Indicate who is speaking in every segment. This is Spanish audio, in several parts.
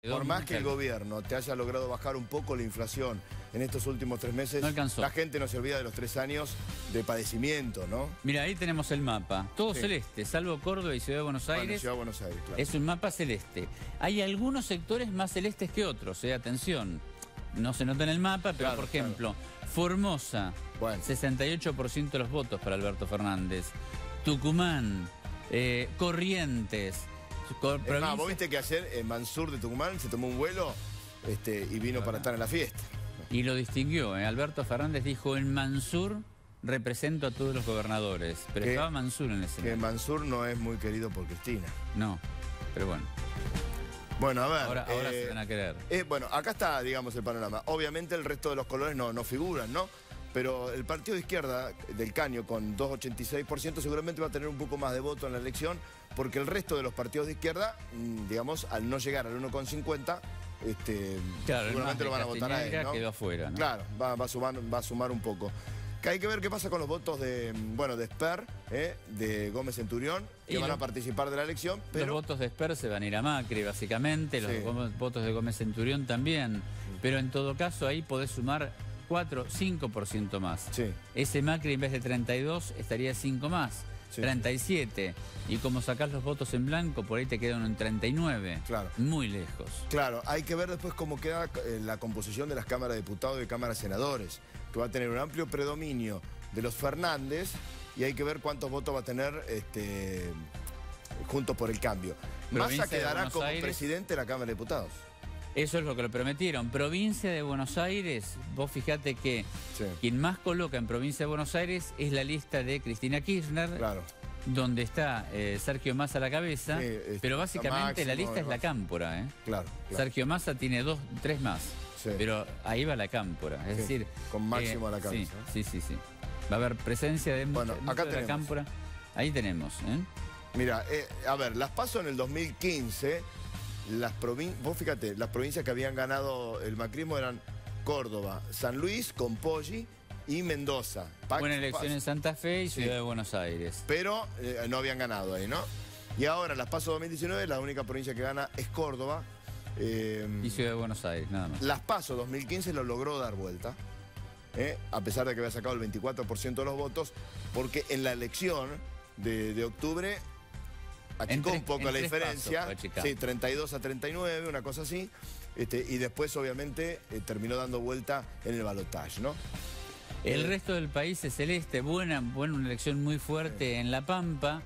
Speaker 1: Por más que el gobierno te haya logrado bajar un poco la inflación en estos últimos tres meses, la gente no se olvida de los tres años de padecimiento, ¿no?
Speaker 2: Mira, ahí tenemos el mapa, todo celeste, salvo Córdoba y Ciudad de Buenos Aires.
Speaker 1: Ciudad de Buenos Aires, claro.
Speaker 2: Es un mapa celeste. Hay algunos sectores más celestes que otros, eh, atención. No se nota en el mapa, pero por ejemplo, Formosa, 68% de los votos para Alberto Fernández. Tucumán, eh, Corrientes,
Speaker 1: vos viste que ayer en Mansur de Tucumán se tomó un vuelo este, y vino para estar en la fiesta.
Speaker 2: Y lo distinguió, ¿eh? Alberto Fernández dijo, en Mansur represento a todos los gobernadores, pero estaba Mansur en ese
Speaker 1: Que Mansur no es muy querido por Cristina.
Speaker 2: No, pero bueno.
Speaker 1: Bueno, a ver.
Speaker 2: Ahora, se eh, van a querer.
Speaker 1: Eh, bueno, acá está, digamos, el panorama. Obviamente el resto de los colores no, no figuran, ¿no? Pero el partido de izquierda del Caño con 2,86% seguramente va a tener un poco más de voto en la elección porque el resto de los partidos de izquierda, mm, digamos, al no llegar al 1,50, este, seguramente lo van a votar a él. ¿no?
Speaker 2: quedó afuera,
Speaker 1: Claro, va, a sumar, va a sumar un poco. Que hay que ver qué pasa con los votos de, bueno, de Esper, ¿eh? de Gómez Centurión, que van a participar de la elección. Pero...
Speaker 2: Los votos de Esper se van a ir a Macri, básicamente, los votos de Gómez Centurión también. Pero en todo caso ahí podés sumar 4, 5% más.
Speaker 1: Sí.
Speaker 2: Ese Macri en vez de 32 estaría 5 más. 37. Y como sacás los votos en blanco, por ahí te quedan en 39.
Speaker 1: Claro.
Speaker 2: Muy lejos.
Speaker 1: Claro, hay que ver después cómo queda eh, la composición de las cámaras de diputados y cámaras de senadores, que va a tener un amplio predominio de los Fernández y hay que ver cuántos votos va a tener este, Juntos por el Cambio. Massa quedará como presidente de la Cámara de Diputados.
Speaker 2: Eso es lo que lo prometieron. Provincia de Buenos Aires, vos fijate que quien más coloca en Provincia de Buenos Aires es la lista de Cristina Kirchner.
Speaker 1: Claro.
Speaker 2: Donde está eh, Sergio Massa a la cabeza, pero básicamente la lista es la cámpora. ¿eh?
Speaker 1: Claro,
Speaker 2: Sergio Massa tiene dos, tres más, pero ahí va la cámpora. Es decir,
Speaker 1: con máximo a la cabeza.
Speaker 2: Sí, sí, sí, Va a haber presencia de, bueno, acá de la cámpora. Ahí tenemos. ¿eh?
Speaker 1: Mira, a ver, las paso en el 2015 las provincias, vos fíjate, las provincias que habían ganado el macrismo eran Córdoba, San Luis con Poggi y Mendoza.
Speaker 2: Buena elección en Santa Fe y Ciudad de Buenos Aires.
Speaker 1: Pero eh, no habían ganado ahí, ¿no? Y ahora, las PASO 2019, la única provincia que gana es Córdoba.
Speaker 2: Eh, y Ciudad de Buenos Aires, nada más.
Speaker 1: Las PASO 2015 lo logró dar vuelta, ¿eh? a pesar de que había sacado el 24% de los votos, porque en la elección de, de octubre achicó un poco la diferencia. sí, 32 a 39, una cosa así. Este, y después, obviamente, eh, terminó dando vuelta en el balotaje, ¿no?
Speaker 2: El resto del país es celeste, buena, buena una elección muy fuerte en La Pampa,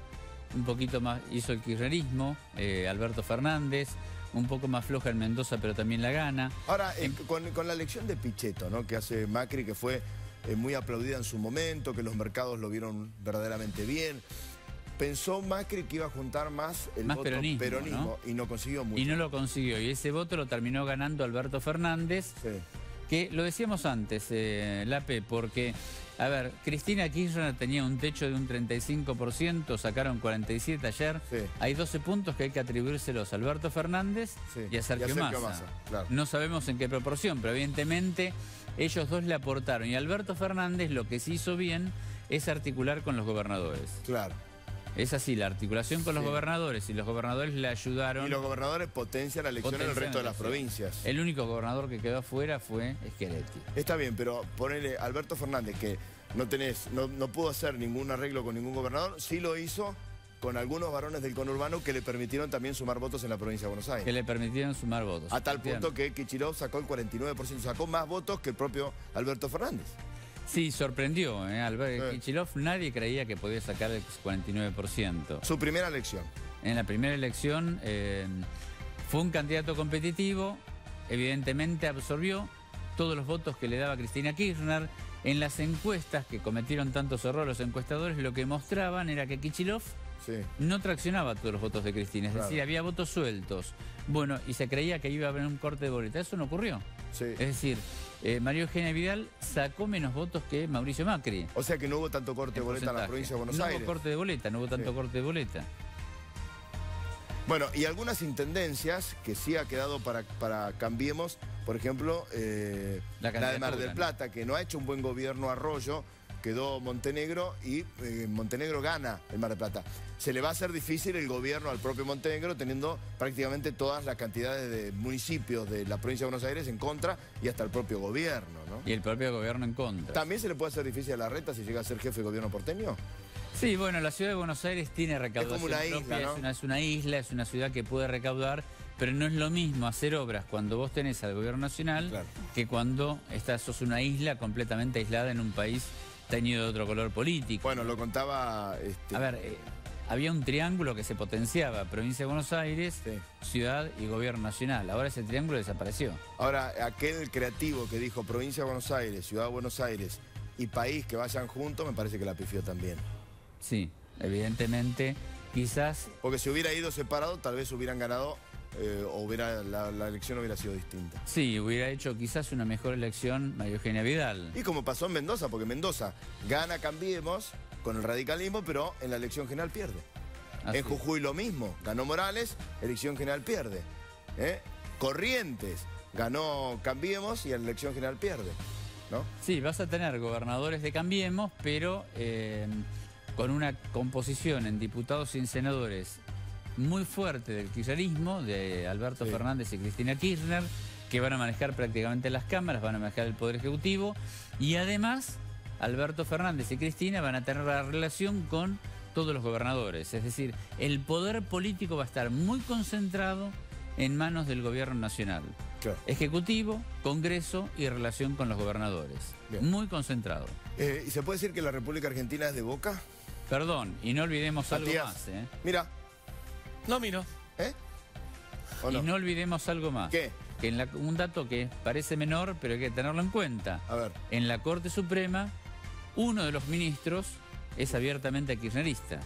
Speaker 2: un poquito más hizo el kirchnerismo, eh, Alberto Fernández, un poco más floja en Mendoza, pero también la gana.
Speaker 1: Ahora, eh, con, con, la elección de Pichetto, ¿no? que hace Macri, que fue muy aplaudida en su momento, que los mercados lo vieron verdaderamente bien, pensó Macri que iba a juntar más el voto peronismo, y no consiguió mucho.
Speaker 2: Y no lo consiguió. Y ese voto lo terminó ganando Alberto Fernández, que lo decíamos antes, eh, Lape, porque, a ver, Cristina Kirchner tenía un techo de un 35%, sacaron 47 ayer. Hay 12 puntos que hay que atribuírselos a Alberto Fernández y a Sergio, Massa. No sabemos en qué proporción, pero evidentemente ellos dos le aportaron. Y Alberto Fernández lo que se hizo bien es articular con los gobernadores.
Speaker 1: Claro.
Speaker 2: Es así, la articulación con los gobernadores y los gobernadores le ayudaron.
Speaker 1: Y los gobernadores potencian la elección en el resto de las provincias.
Speaker 2: El único gobernador que quedó afuera fue Scheretti.
Speaker 1: Está bien, pero ponele Alberto Fernández, que no tenés, no, no pudo hacer ningún arreglo con ningún gobernador, sí lo hizo con algunos varones del conurbano que le permitieron también sumar votos en la provincia de Buenos Aires.
Speaker 2: Que le permitieron sumar votos.
Speaker 1: A tal punto que Kichilov sacó el 49%, sacó más votos que el propio Alberto Fernández.
Speaker 2: Sí, sorprendió. ¿eh? Albert Kichilov nadie creía que podía sacar el 49%.
Speaker 1: Su primera elección.
Speaker 2: En la primera elección eh, fue un candidato competitivo, evidentemente absorbió todos los votos que le daba Cristina Kirchner. En las encuestas que cometieron tantos errores los encuestadores, lo que mostraban era que Kichilov no traccionaba todos los votos de Cristina, es decir, había votos sueltos. Bueno, y se creía que iba a haber un corte de boleta. Eso no ocurrió. Es decir, eh, María Eugenia Vidal sacó menos votos que Mauricio Macri.
Speaker 1: O sea que no hubo tanto corte de boleta en la provincia de Buenos
Speaker 2: Aires.
Speaker 1: No
Speaker 2: hubo corte de boleta, no hubo tanto corte de boleta.
Speaker 1: Bueno, y algunas intendencias que sí ha quedado para, para Cambiemos, por ejemplo, eh, la, de Mar del Plata, que no ha hecho un buen gobierno Arroyo, quedó Montenegro y eh, Montenegro gana el Mar del Plata. Se le va a hacer difícil el gobierno al propio Montenegro teniendo prácticamente todas las cantidades de municipios de la provincia de Buenos Aires en contra y hasta el propio gobierno, ¿no?
Speaker 2: Y el propio gobierno en contra.
Speaker 1: ¿También se le puede hacer difícil a la reta si llega a ser jefe de gobierno porteño?
Speaker 2: Sí, bueno, la ciudad de Buenos Aires tiene recaudación
Speaker 1: es como una isla,
Speaker 2: es, una, es una isla, es una ciudad que puede recaudar, pero no es lo mismo hacer obras cuando vos tenés al gobierno nacional que cuando estás, sos una isla completamente aislada en un país teñido de otro color político.
Speaker 1: Bueno, lo contaba... Este...
Speaker 2: A ver, eh, había un triángulo que se potenciaba, provincia de Buenos Aires, ciudad y gobierno nacional. Ahora ese triángulo desapareció.
Speaker 1: Ahora, aquel creativo que dijo provincia de Buenos Aires, ciudad de Buenos Aires y país que vayan juntos, me parece que la pifió también.
Speaker 2: Sí, evidentemente, quizás...
Speaker 1: Porque si hubiera ido separado, tal vez hubieran ganado eh, hubiera, la, elección hubiera sido distinta.
Speaker 2: Sí, hubiera hecho quizás una mejor elección María Eugenia Vidal.
Speaker 1: Y como pasó en Mendoza, porque Mendoza gana Cambiemos con el radicalismo, pero en la elección general pierde. En Jujuy lo mismo, ganó Morales, elección general pierde. ¿eh? Corrientes ganó Cambiemos y en la elección general pierde. ¿no?
Speaker 2: Sí, vas a tener gobernadores de Cambiemos, pero eh, con una composición en diputados y en senadores muy fuerte del kirchnerismo, de Alberto Fernández y Cristina Kirchner, que van a manejar prácticamente las cámaras, van a manejar el Poder Ejecutivo, y además Alberto Fernández y Cristina van a tener la relación con todos los gobernadores. Es decir, el poder político va a estar muy concentrado en manos del gobierno nacional. Ejecutivo, Congreso y relación con los gobernadores. Muy concentrado.
Speaker 1: Eh, ¿Y se puede decir que la República Argentina es de Boca?
Speaker 2: Perdón, y no olvidemos algo más. ¿eh?
Speaker 1: Mira,
Speaker 3: no miro.
Speaker 1: ¿Eh?
Speaker 2: Y no olvidemos algo más.
Speaker 1: ¿Qué?
Speaker 2: Que en un dato que parece menor, pero hay que tenerlo en cuenta.
Speaker 1: A ver.
Speaker 2: En la Corte Suprema, uno de los ministros es abiertamente kirchnerista.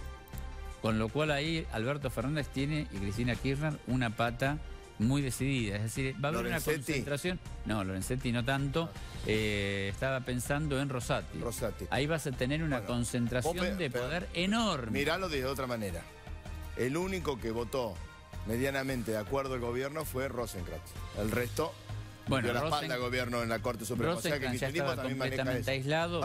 Speaker 2: Con lo cual ahí Alberto Fernández tiene y Cristina Kirchner una pata muy decidida. Es decir, va a haber una concentración. No, Lorenzetti no tanto. Eh, estaba pensando en Rosati.
Speaker 1: Rosati.
Speaker 2: Ahí vas a tener una concentración de poder enorme.
Speaker 1: Miralo de otra manera. El único que votó medianamente de acuerdo el gobierno fue Rosenkrantz. El resto
Speaker 2: bueno,
Speaker 1: dio la espalda al gobierno en la Corte Suprema.
Speaker 2: o sea que el completamente aislado.